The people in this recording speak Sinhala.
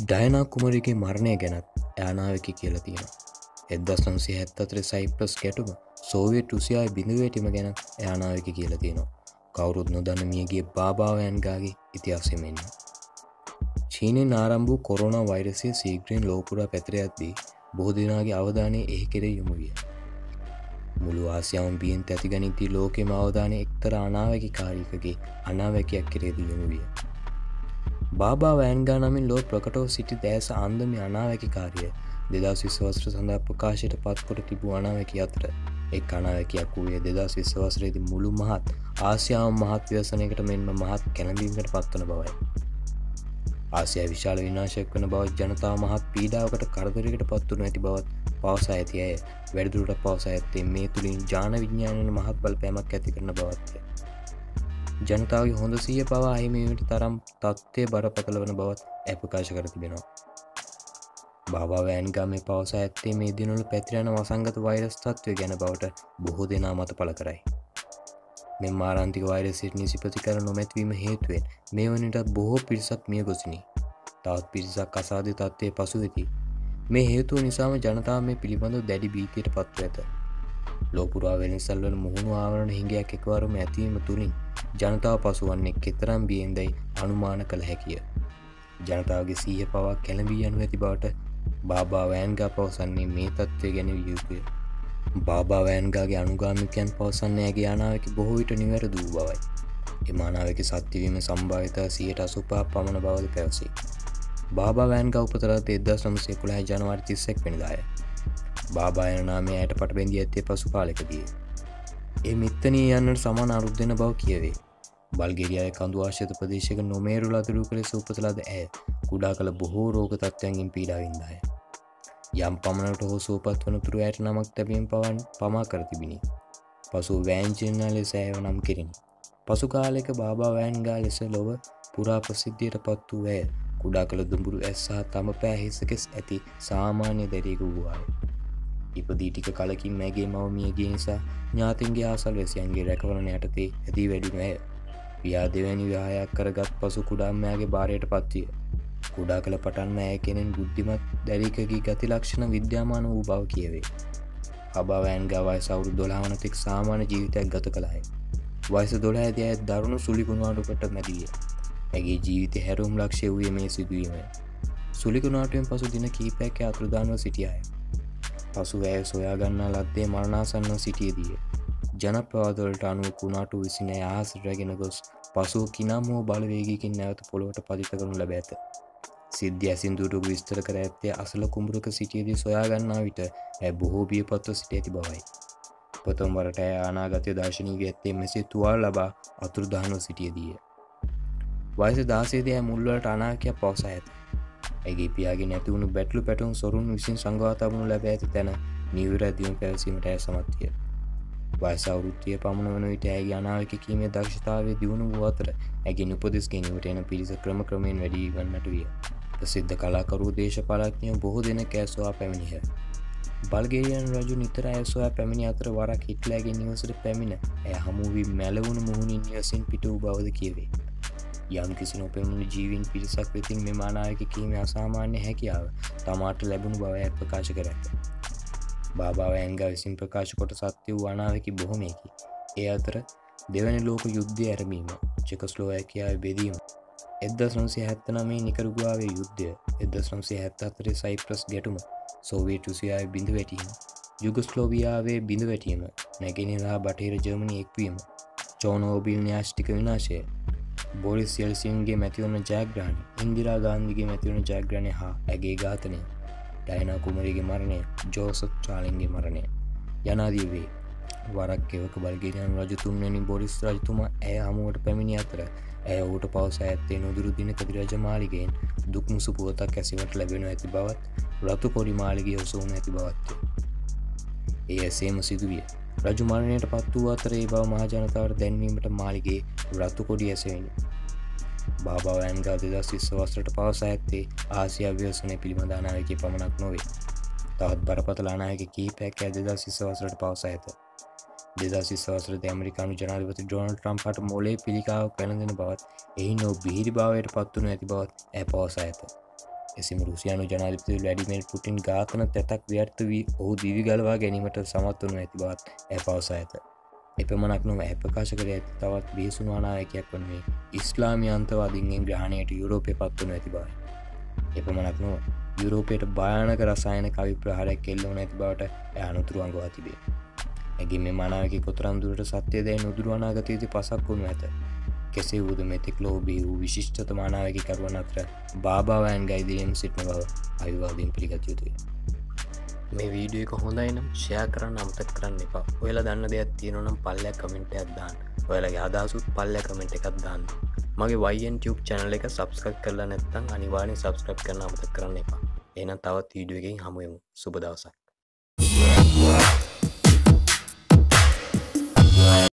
ඩයනා කුමරගේ මරණය ගැනත් යානාවක කියලා තියෙන එදදස් නම්සේ හැත්තතර සයිප්ලස් ගැටුම සෝවිය ටුසියායි බිඳවේටීම ගැන යානාවක කියලා තියෙනවා. කවුරුත් නොදන්න මියගේ බාභාවයන්ගාගේ ඉතිහාසෙමෙන්න චීනෙන් නාරම්භූ කොරුණ වෛරසය සීග්‍රීන් ලෝපුරා පැතර ඇත්දී බෝධනාගේ අවධානය එහි කෙරේ යොමු විය. මුළු ආසියාවන් බියෙන් ඇතිගනිති ලෝකෙම අවධානය එක්තර අනාවැකි කාරිකගේ අනාවැකයක් කෙරේද යොමු විය. බාබා වෑන්ගා නමින් ලෝ ප්‍රකටෝ සිටි දෑස අන්දම අනාවැකි කාරිය දෙදස් විශ්වස්ත්‍ර සඳහා ප්‍රකාශයට පත්කොට තිබූ අනාවැකි අතර එක් අනාවැකයක් වූයේ දෙදස් විශ්වාසරේති මුළු මහත් ආසියාව මහත් ව්‍යසනයකට මෙන්ම මහත් කැළඹීමට පත්වන බවයි. ආසිය විශාල විනාශයක් වන බවත් ජනතාව මහත් පීඩාවකට කරදරකට පත්වනු ඇති බවත් පවසා ඇති අය වැඩදුරට පවසා ඇත්තේ මේ තුළින් ජාන විඤ්ඥානන මහත් බල පැමක් ඇති කරන බවත්ය. ජනතාවගේ හොඳ සිය පවා අහිමීමට තරම් තත්ත්වය බරපතල වන බවත් ඇපකාශ කර තිබෙනවා. බාවෑන්ගම පවස ඇත්තේ මේ දිනලු පැතිරෙන වසංගත වෛරස් තත්වය ගැන බවට බොහෝ දෙනා මත පල කරයි. මෙ මාරන්තික වෛරසිට නිසිපති කර නොමැත්වීම හේතුවෙන් මේ වනටත් බොහෝ පිරිසක් මිය ගොසිනි. තවත් පිරිසක් අසාධ තත්වය පසු වෙති. මේ හේතුව නිසාම ජනතාව මේ පිළිබඳ දැඩි බීතයට පත්ව ඇත. ලෝපුරා වෙනසල්වන මුහුණු ආවරණ හිඟයක් එකවරම ඇතිවීම තුළින් ජනතාව පසුවන්නේ කෙතරම් බියෙන්දැයි අනුමාන කළ හැකිය. ජනතාවගේ සීහ පවක් කැළඹී යනු ඇති බවට බාබාවෑන්ගා පවසන්නේ මේ තත්ත්වය ගැන යුතුය. බාබාවෑන්ගාගේ අනුගාමිකයන් පවසන්නේගේ යානාවකි බොහෝවිට නිවැර දූ බවයි. එමානාවක සත්‍යවීම සම්භාවිතා සියට අසුපා පමණ බවද පැවසේ. බාබාවෑන්ග උපතරත් එදදා සමසේ කුළහ ජනවාර් තිස්සෙක් පෙනදාය. බාබායන නාමය ඇයට පට බැඳී ඇත්තේ පසු කාලෙකදී. ඒ මිත්තනී යන්නට සමාන අරුද්දෙන බව කියවේ. බල්ගේරියාය කඳු ආශ්‍යත ප්‍රදේශක නොමේරු ලතුරු කළ සූපතලාද ඇය කුඩා කළ බොහෝ රෝග තත්ත්වයන්ගින් පීඩාවින්දාය. යම් පමණට හෝ සූපත් වන තුරු ඇයට නමක් තැබීම පවන් පමා කරතිබිණි. පසු වෑන්ජන ලෙස ඇව නම් කෙරිනි. පසු කාලෙක බාබා වෑන්ගා ලෙස ලොව පුරා ප්‍රසිද්ධියට පත් වූ ඇය කුඩා කළ දුඹුරු ඇස්සා තම පෑහිසකෙස් ඇති සාමාන්‍ය දැරේක වූවාය. ඉපදී ටික කලකින් මැගේ මවමියගේ නිසා ඥාතින්ගේ ආසල් වැසියන්ගේ රැකවරණ යටතේ ඇති වැඩුන ඇය පියා දෙවැනි ව්‍යහයක් කරගත් පසු කුඩාම්මයාගේ භාරයට පත්විය. කුඩා කළ පටන්න ඇය කෙනෙන් බුද්ධිමත් දැරිකගේ ගති ලක්ෂණ විද්‍යාමාන වූ බව කියවේ. අබවෑන් ගවයි සවුරු දොලාවනතෙක් සාමාන්‍ය ජීවිතයක් ගත කළයි. වයිස දොලා ඇති ඇත් දරුණු සුලිකුණවාඩුකට මැදිය ඇගේ ජීවිත හැරුම් ලක්ෂය වූය මේ සිදුවීම සුලිකුණාටුවෙන් පසු දින කීපැක අතුරදානව සිටියයි. පසු ඇය සොයාගන්නා ලද්දේ මරණාසන්න සිටියදිය. ජනපවාදවලට අනුව කුණාටු විසින අහස් රැගෙන ගොස් පසු කිනම් හෝ බලවේගකින් නැවත පොළොවට පදිත කරනු ලැබ ඇත. සිද්ධ ඇසින්දුටු විස්තර කර ඇත්තේ අසල කුඹුරක සිටියදී සොයාගන්නා විට ඇ බොහෝ බිය පත්ව සිට ඇති බවයි. පොතොම් වරට ඇය අනාගතය දර්ශනීග ඇත්තේ මෙසේ තුවාල් ලබා අතුරුදහනව සිටියදිය. වයස දාසේදය මුල්වලට අනාකයක් පවසා ඇත. ඇගේ පියාගේ නැතිවුණු බැටලු පැටුම් සොරුන් විසින් සංගවාතබනු ලැබ ඇති තැන නිවර ඇදියුම් පැවසීමට ඇය සමත්තිය වයසවෘත්තිය පමණ වන විට ඇගේ අනාවක කීමේ දක්ෂතාවේ දියුණු වූ අතර ඇගේ උපදෙස් ගෙනීමට එන පිරිස ක්‍රම ක්‍රමයෙන් වැඩී වන්නට විය. ප්‍රසිද්ධ කලාකරු දේශපාලක්ඥය බොහෝ දෙන කෑස්වා පැමිණිහ බල්ගේයන් රජු නිතර ඇස්වා පැමිණි අතර වරක් හිටලෑගේ නිවසට පැමිණ ඇය හමුවී මැලවුණු මුහුණින් නිවසින් පිට වූ බවද කියවේ. යම් කිසි නොපෙමුණු ජීවින් පිරිසක් වෙතින් මෙ මානායක කීම අසාමාන්‍ය හැකියාව තමාට ලැබුණු බව ඇත් ප්‍රකාශ කර ඇත බාබාව ඇංග විසින් ප්‍රකාශ කොට සත්‍ය වූ අනාවකි බොහොමයකි. ඒ අතර දෙවැනි ලෝක යුද්ධය ඇරමීම චෙකස්ලෝඇකයාව බෙදීම එද සංසේ හැත්තනමේ නිකරුගාවේ යුද්ධය එද සංසේ හැත්ත අතරේ සයිප්‍රස් ගැටුම සෝවී ටුසියාව බිඳ වැටීම යුගස්ලෝවියාවේ බිඳ වැටීම නැගෙනලා බටහිර ජර්මණි එක්වීම චෝනෝබිල් න්‍යාෂ්ටික විනාශය බොරිස් යල්සින්ගේ මැතිවුණ ජයග්‍රහණ ඉන්දිරා ගාන්ධිගේ මැතිවුණ ජයග්‍රණය හා ඇගේ ඝාතනය ඩයිනා කුමරිගේ මරණය ජෝසත් චාලින්ගේ මරණය. යනාදීවේ වරක් එවක බල්ගේරයන් රජතුන්වැනි බොරිස් රජතුමා ඇය හමුවට පැමිණි අතර ඇය ඌට පවස ඇත්තේ නොදුරු දිනකති රජ මාලිගෙන් දුක්මුසු පුවතක් ඇසිවට ලැබෙන ඇති බවත් රතු පොඩි මාලිගේ ඔසවුන ඇති බවත්ය. ඒ ඇසේම සිදුවිය. රජු මරණයට පත් වූ අතරේ බව මහජනතාවට දැන්වීමට මාලිගේ රත්තු කොඩි ඇසවෙනි. බාබාවෑන්ගා දෙදස් විශ්වස්ත්‍රට පවස ඇත්තේ ආසිය ව්‍යසනය පිළිබඳනායක පමණක් නොවේ. තවත් බරපතලානායක කීපැක් ඇ දෙදස් විශ්වස්රට පවස ඇත. දෙදස් විශ්වාසරද ඇමරිකානු ජනාධපති ඩොනල් ට්‍රම්පට මොලේ පිළිකාව පැළඳෙන බවත් එහි නෝ බිහිරි භාවයට පත්වනු ඇති බවත් ඇ පවස ඇත. එසිම රුසියානු ජනාධිපති වැඩිමල් පුටින් ගාතන තැතක් ව්‍යර්ථ වී ඔහු දිවි ගලවා ගැනීමට සමත්වනු ඇති බවත් ඇ පවසා ඇත. එපමණක් නොව ඇ ප්‍රකාශ කර ඇති තවත් බේසුන් වානායකයක් වන්නේ ඉස්ලාමි අන්තවාදින්ගෙන් ග්‍රහණයට යුරෝපය පත්වනු ඇති බයි එපමණක් නොව යුරෝපයට භයානක රසායන කවි ප්‍රහරයක් කෙල්ලවන ඇති බවට ඇනුතුරු අංගවා තිබේ. ඇගේ මේ මනාවක කොතරන්දුරට සත්‍යය දැයි නුදුරු අනාගතයේති පසක් වුණු ඇත. කෙසේ වූද මෙතෙක් ලෝබී වූ විශිෂ්ඨත මානාවකි කරුවන් අතර බාබාවයන් ගයිදිරීම් සිටින බව අවිවාදීන් පිළිගත යුතුයි. මේ වීඩියෝ එක හොඳයි නම් ෂයා කරන්න අමතක් කරන්න එපා. ඔයලා දන්න දෙයක් තියෙනනම් පල්ලයක් කමෙන්ට අදදාන්න ඔයලගේ අදසුත් පල්ල කමෙන්ට් එකක් දාන්න. මගේ වයින් ටියුබ් චැනල එක සබස්ක්‍රප් කරලා නැත්තං අනිවාරෙන් සබස්ක්‍රප් කරන අමතක් කරන්න එපා. එනම් තවත් වීඩුවකින් හමුවමු සුබදවසක්